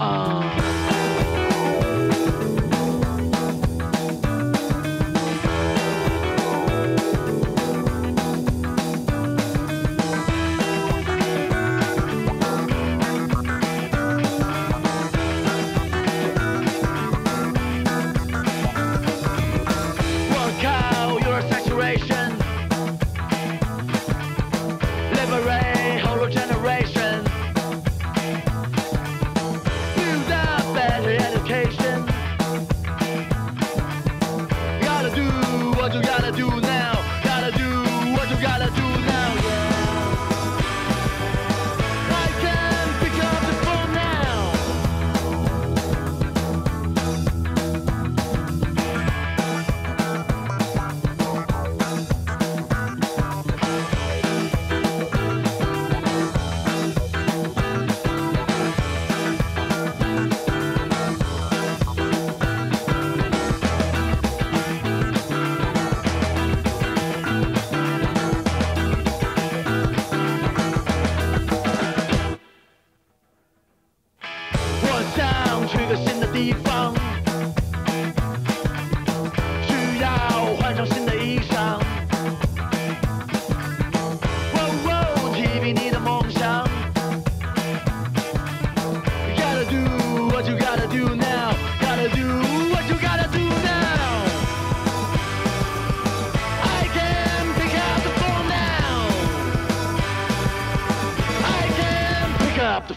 uh, gotta do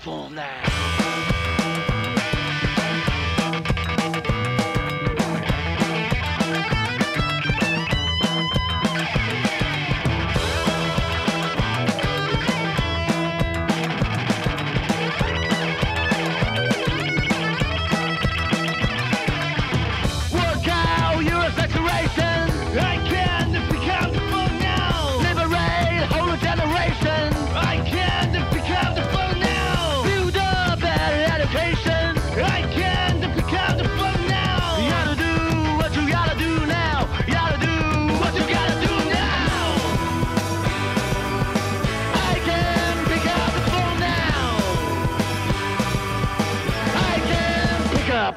up now.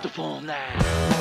Up the phone now.